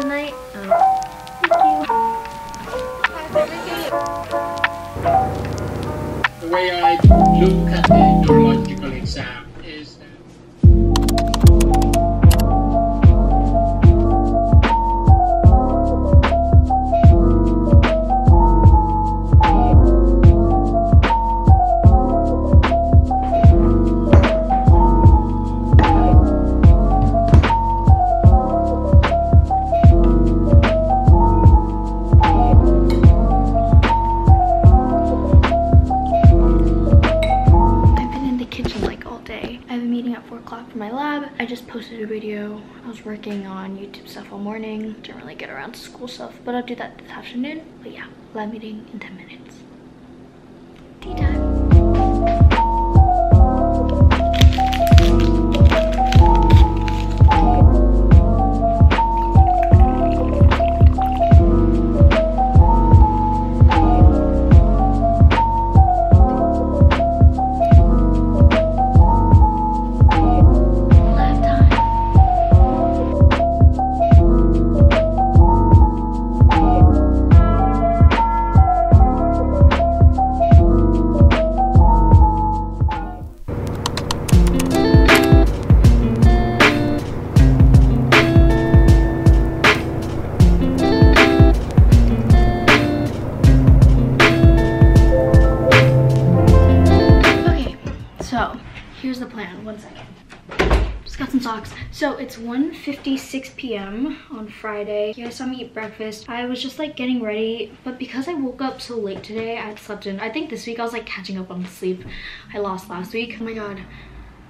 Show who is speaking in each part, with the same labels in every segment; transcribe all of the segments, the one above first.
Speaker 1: tonight. Oh, thank you.
Speaker 2: The way I look at the neurological exam
Speaker 1: Didn't really get around to school stuff, but I'll do that this afternoon. But yeah, lab meeting in 10 minutes. Tea time. So it's 1.56 p.m. on Friday. You guys saw me eat breakfast. I was just like getting ready, but because I woke up so late today, I slept in. I think this week I was like catching up on sleep I lost last week. Oh my god.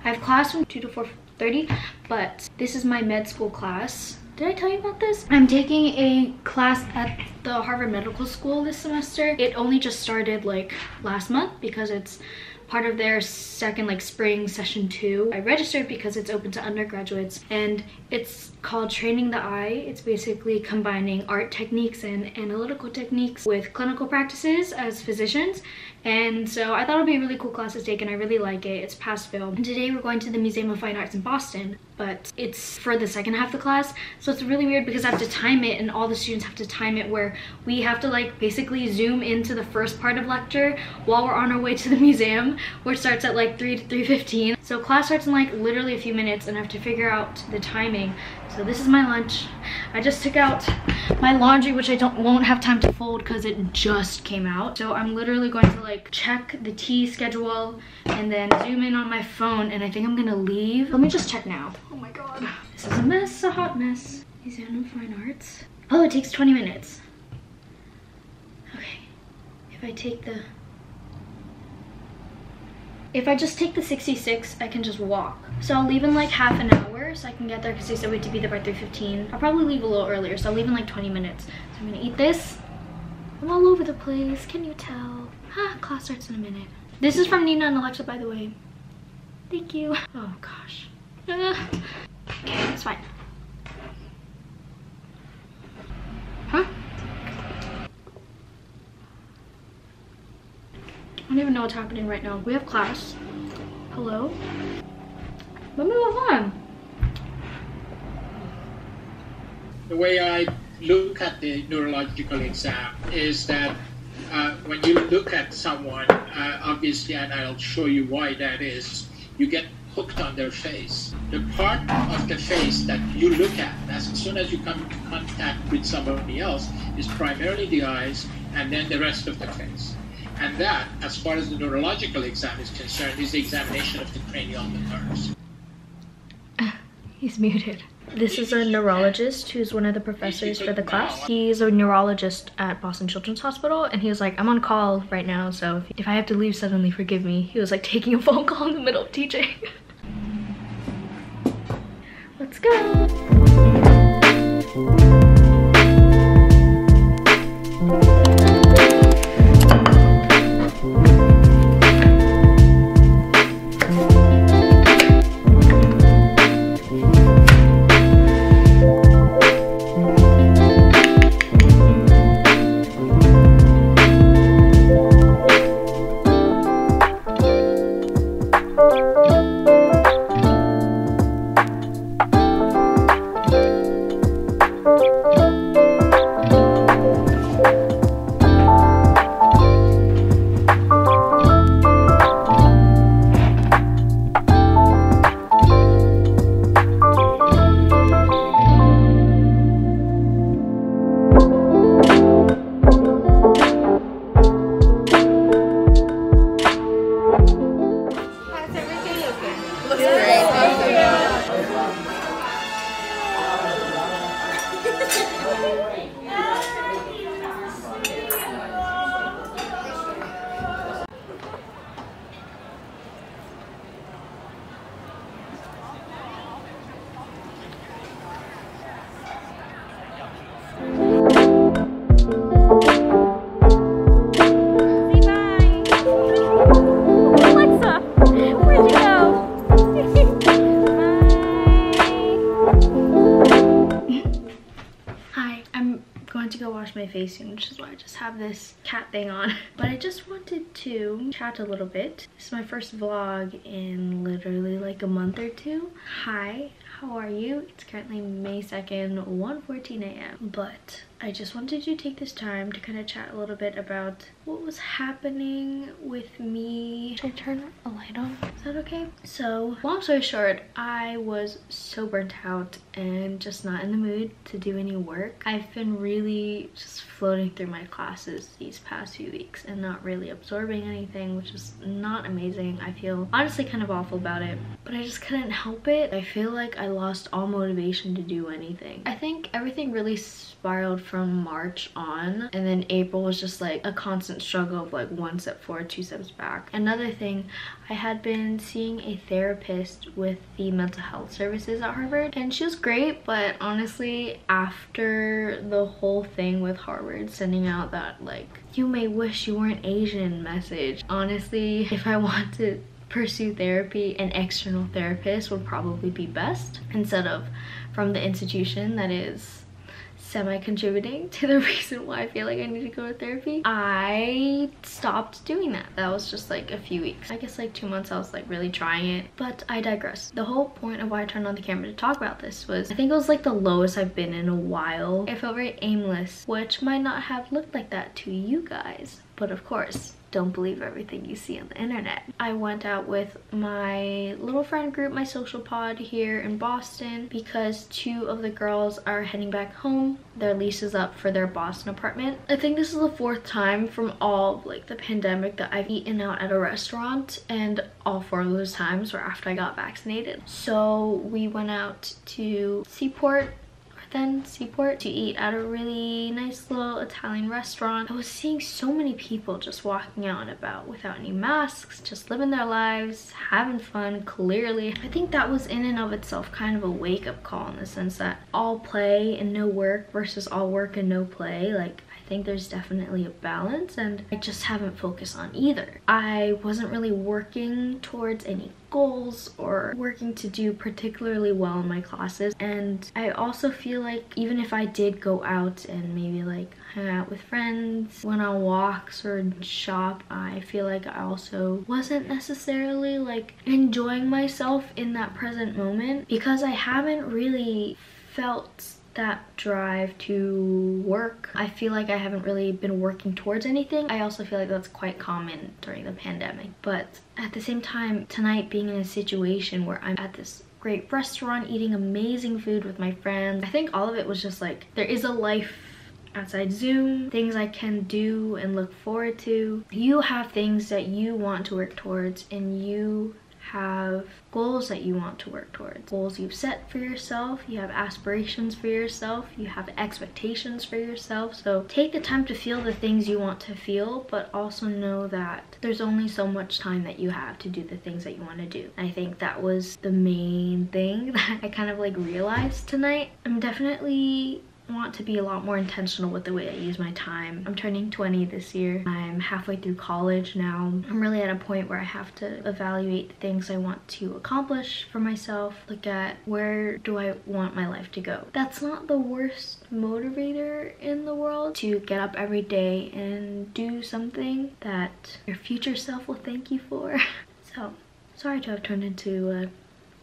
Speaker 1: I have class from 2 to 4.30, but this is my med school class. Did I tell you about this? I'm taking a class at the Harvard Medical School this semester. It only just started like last month because it's part of their second like spring session two. I registered because it's open to undergraduates and it's called Training the Eye. It's basically combining art techniques and analytical techniques with clinical practices as physicians. And so I thought it would be a really cool class to take and I really like it. It's past film. And today we're going to the Museum of Fine Arts in Boston, but it's for the second half of the class. So it's really weird because I have to time it and all the students have to time it where we have to like basically zoom into the first part of lecture while we're on our way to the museum, which starts at like 3 to 3.15. So class starts in like literally a few minutes and I have to figure out the timing. So this is my lunch. I just took out my laundry, which I don't won't have time to fold because it just came out. So I'm literally going to like check the T schedule and then zoom in on my phone and I think I'm gonna leave. Let me just check now. Oh my god. This is a mess, a hot mess. Museum of Fine Arts. Oh, it takes 20 minutes. Okay. If I take the if I just take the 66, I can just walk. So I'll leave in like half an hour so I can get there because they said we had to be there by 3.15. I'll probably leave a little earlier, so I'll leave in like 20 minutes. So I'm gonna eat this. I'm all over the place, can you tell? Ah, class starts in a minute. This is from Nina and Alexa, by the way. Thank you. Oh gosh. Okay, it's fine. Huh? I don't even know what's happening right now. We have class. Hello? Let me move on.
Speaker 2: the way I look at the neurological exam is that uh, when you look at someone, uh, obviously, and I'll show you why that is, you get hooked on their face. The part of the face that you look at as soon as you come into contact with somebody else is primarily the eyes and then the rest of the face. And that, as far as the neurological exam is concerned, is the examination of the cranial nerves.
Speaker 1: He's muted. This is a neurologist who's one of the professors for the class. He's a neurologist at Boston Children's Hospital and he was like, I'm on call right now, so if, if I have to leave suddenly, forgive me. He was like taking a phone call in the middle of teaching. Let's go. Facing, which is why I just have this cat thing on. But I just wanted to chat a little bit. This is my first vlog in literally like a month or two. Hi, how are you? It's currently May 2nd, 1.14 a.m. But I just wanted to take this time to kind of chat a little bit about what was happening with me. Should I turn a light on? Is that okay? So, long story short, I was so burnt out and just not in the mood to do any work. I've been really just floating through my classes these past few weeks and not really absorbing anything, which is not amazing. I feel honestly kind of awful about it, but I just couldn't help it. I feel like I lost all motivation to do anything. I think everything really spiraled from March on. And then April was just like a constant struggle of like one step forward, two steps back. Another thing, I had been seeing a therapist with the mental health services at Harvard. And she was great but honestly after the whole thing with Harvard sending out that like you may wish you weren't Asian message honestly if I want to pursue therapy an external therapist would probably be best. Instead of from the institution that is semi-contributing to the reason why I feel like I need to go to therapy. I stopped doing that. That was just like a few weeks. I guess like two months I was like really trying it, but I digress. The whole point of why I turned on the camera to talk about this was I think it was like the lowest I've been in a while. I felt very aimless, which might not have looked like that to you guys, but of course, don't believe everything you see on the internet. I went out with my little friend group, my social pod here in Boston because two of the girls are heading back home. Their lease is up for their Boston apartment. I think this is the fourth time from all like the pandemic that I've eaten out at a restaurant and all four of those times were after I got vaccinated. So we went out to Seaport then Seaport to eat at a really nice little Italian restaurant. I was seeing so many people just walking out and about without any masks, just living their lives, having fun, clearly. I think that was in and of itself kind of a wake-up call in the sense that all play and no work versus all work and no play. Like, I think there's definitely a balance and I just haven't focused on either. I wasn't really working towards any goals or working to do particularly well in my classes and I also feel like even if I did go out and maybe like hang out with friends, went on walks or shop, I feel like I also wasn't necessarily like enjoying myself in that present moment because I haven't really felt that drive to work. I feel like I haven't really been working towards anything. I also feel like that's quite common during the pandemic. But at the same time, tonight being in a situation where I'm at this great restaurant eating amazing food with my friends, I think all of it was just like, there is a life outside Zoom, things I can do and look forward to. You have things that you want to work towards and you have goals that you want to work towards. Goals you've set for yourself, you have aspirations for yourself, you have expectations for yourself. So take the time to feel the things you want to feel, but also know that there's only so much time that you have to do the things that you want to do. I think that was the main thing that I kind of like realized tonight. I'm definitely want to be a lot more intentional with the way I use my time. I'm turning 20 this year. I'm halfway through college now. I'm really at a point where I have to evaluate the things I want to accomplish for myself, look at where do I want my life to go. That's not the worst motivator in the world to get up every day and do something that your future self will thank you for. so, sorry to have turned into a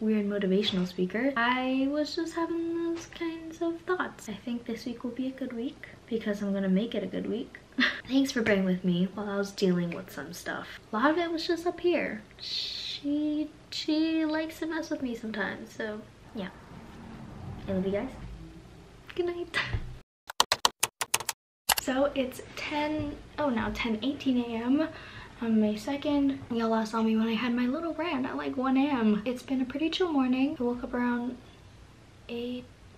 Speaker 1: weird motivational speaker. I was just having those kinds of thoughts. I think this week will be a good week because I'm gonna make it a good week. Thanks for bearing with me while I was dealing with some stuff. A lot of it was just up here. She, she likes to mess with me sometimes, so yeah. I love you guys. Good night. So it's 10, oh now 10, 18 a.m on May 2nd. Y'all last saw me when I had my little rant at like 1 a.m. It's been a pretty chill morning. I woke up around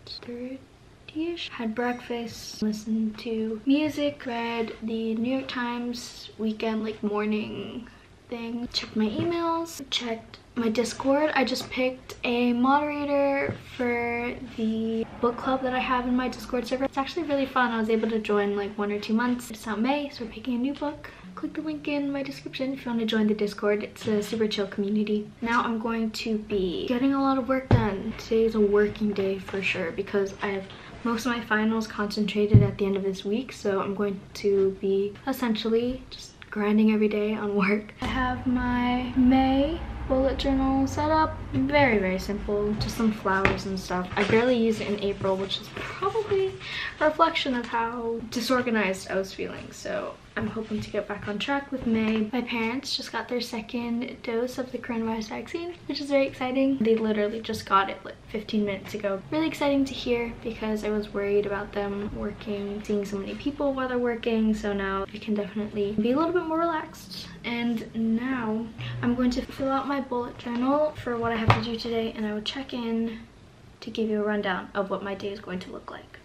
Speaker 1: 8.30ish. Had breakfast, listened to music, read the New York Times weekend like morning thing. Checked my emails, checked my Discord. I just picked a moderator for the book club that I have in my Discord server. It's actually really fun. I was able to join like one or two months. It's out May, so we're picking a new book click the link in my description if you want to join the discord it's a super chill community now i'm going to be getting a lot of work done today is a working day for sure because i have most of my finals concentrated at the end of this week, so I'm going to be essentially just grinding every day on work. I have my May bullet journal set up. Very, very simple. Just some flowers and stuff. I barely used it in April, which is probably a reflection of how disorganized I was feeling. So I'm hoping to get back on track with May. My parents just got their second dose of the coronavirus vaccine, which is very exciting. They literally just got it like 15 minutes ago. Really exciting to hear because I was worried about them working, seeing so many people while they're working. So now we can definitely be a little bit more relaxed. And now I'm going to fill out my bullet journal for what I have to do today and I will check in to give you a rundown of what my day is going to look like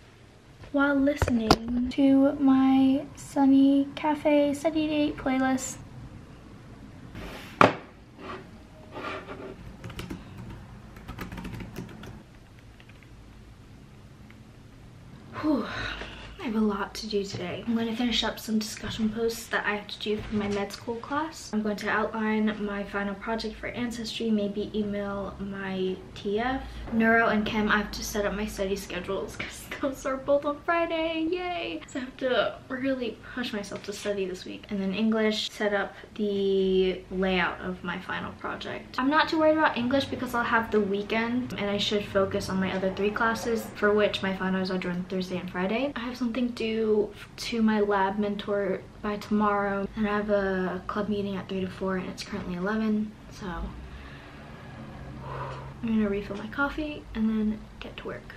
Speaker 1: while listening to my Sunny Cafe Study Date playlist. Whew have a lot to do today. I'm going to finish up some discussion posts that I have to do for my med school class. I'm going to outline my final project for Ancestry, maybe email my TF. Neuro and Chem, I have to set up my study schedules because those are both on Friday, yay! So I have to really push myself to study this week. And then English, set up the layout of my final project. I'm not too worried about English because I'll have the weekend and I should focus on my other three classes for which my finals are during Thursday and Friday. I have something something due to my lab mentor by tomorrow and I have a club meeting at 3 to 4 and it's currently 11 so I'm gonna refill my coffee and then get to work.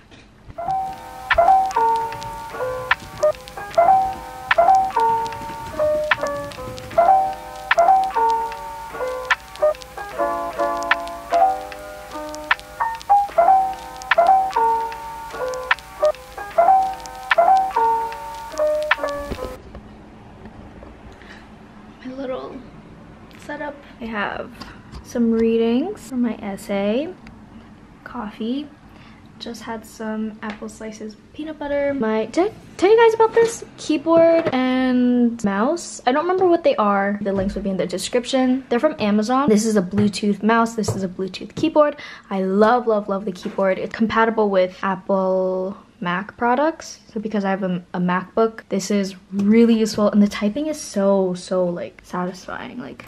Speaker 1: Have some readings for my essay, coffee, just had some apple slices peanut butter. My, did I tell you guys about this? Keyboard and mouse. I don't remember what they are. The links will be in the description. They're from Amazon. This is a Bluetooth mouse. This is a Bluetooth keyboard. I love, love, love the keyboard. It's compatible with Apple Mac products. So because I have a, a, MacBook, this is really useful. And the typing is so, so like satisfying. Like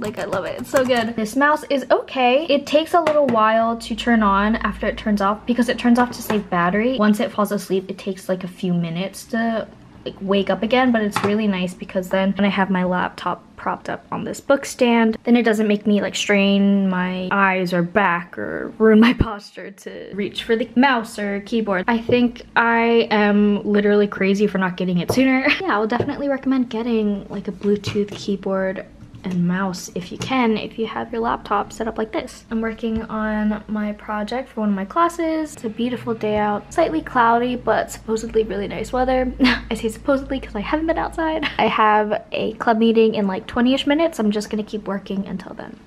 Speaker 1: like I love it. It's so good. This mouse is okay. It takes a little while to turn on after it turns off because it turns off to save battery. Once it falls asleep, it takes like a few minutes to like wake up again but it's really nice because then when I have my laptop propped up on this book stand then it doesn't make me like strain my eyes or back or ruin my posture to reach for the mouse or keyboard. I think I am literally crazy for not getting it sooner. yeah, I will definitely recommend getting like a Bluetooth keyboard and mouse if you can if you have your laptop set up like this. I'm working on my project for one of my classes. It's a beautiful day out, slightly cloudy but supposedly really nice weather. I say supposedly because I haven't been outside. I have a club meeting in like 20ish minutes. I'm just gonna keep working until then.